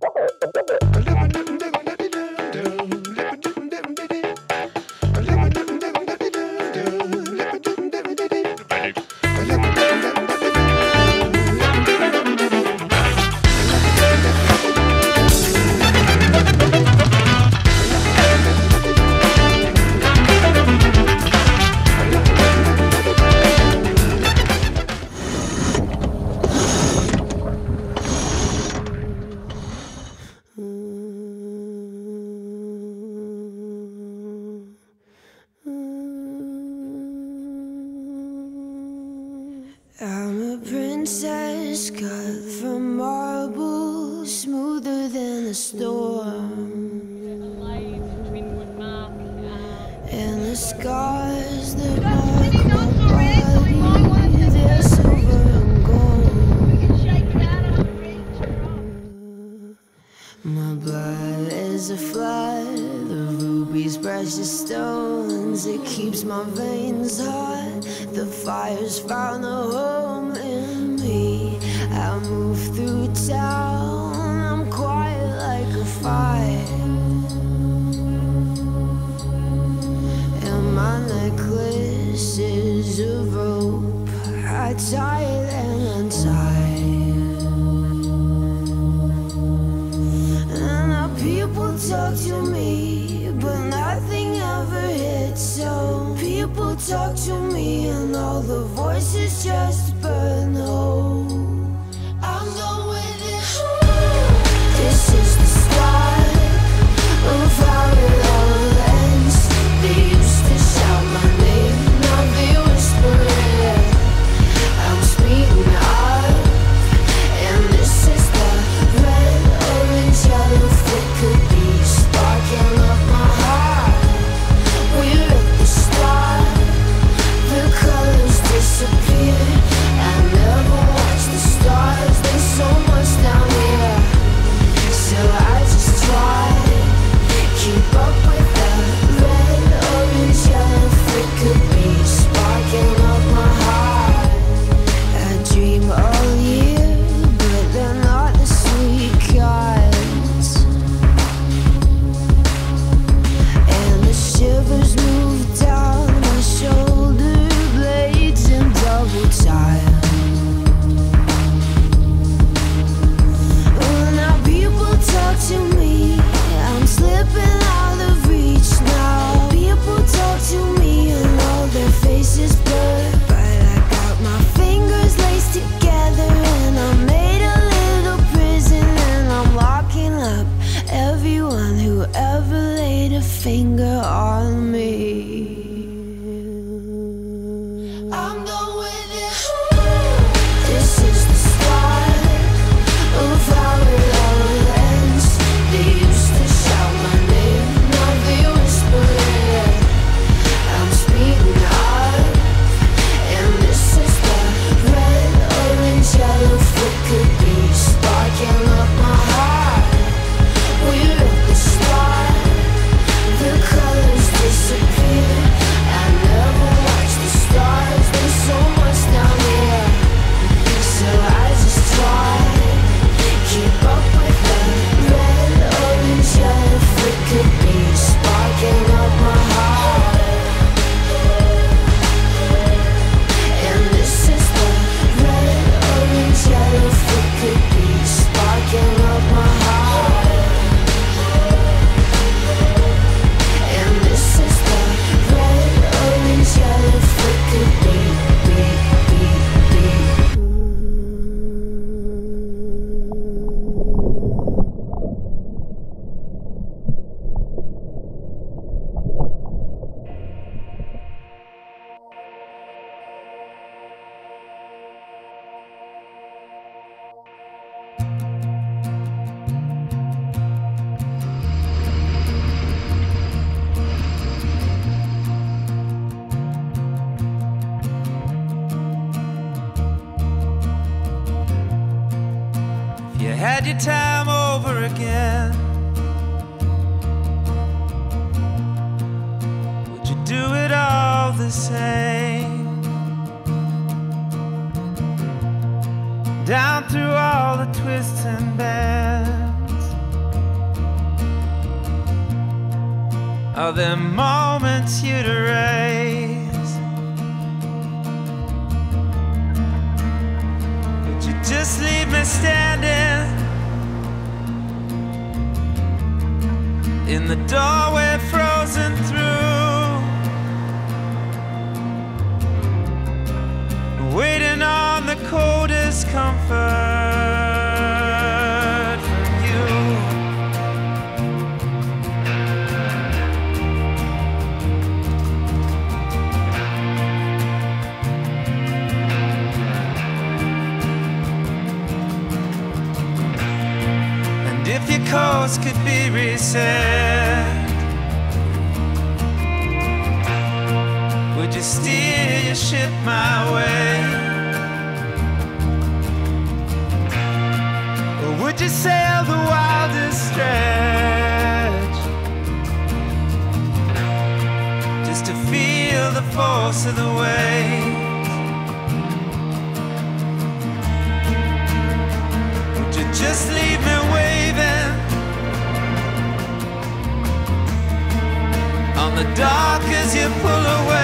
the bubble. was cut from marble, smoother than a storm. And the scars that mark my body, they're silver and gold. My blood is a flood, the ruby's precious stones. It keeps my veins hot, the fire's found a home in I move through town, I'm quiet like a fire. And my necklace is a rope I tie it and untie. And now people talk to me, but nothing ever hits. So people talk to me, and all the voices just burn holes. time over again? Would you do it all the same? Down through all the twists and bends. Are there moments you'd erase? Would you just leave me standing? In the doorway, could be reset, would you steer your ship my way? Or would you sail the wildest stretch just to feel the force of the waves? Would you just leave the dock as you pull away?